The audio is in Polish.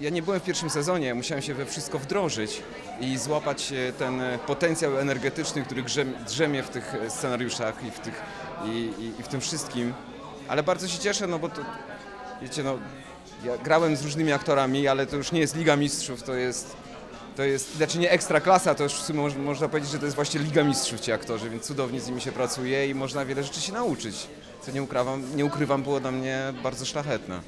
Ja nie byłem w pierwszym sezonie, musiałem się we wszystko wdrożyć i złapać e, ten e, potencjał energetyczny, który drzemie w tych e, scenariuszach i w, tych, i, i, i w tym wszystkim. Ale bardzo się cieszę, no bo to, wiecie, no, ja grałem z różnymi aktorami, ale to już nie jest Liga Mistrzów, to jest, to jest, znaczy nie ekstra klasa, to już w sumie można powiedzieć, że to jest właśnie Liga Mistrzów ci aktorzy, więc cudownie z nimi się pracuje i można wiele rzeczy się nauczyć, co nie ukrywam, nie ukrywam było dla mnie bardzo szlachetne.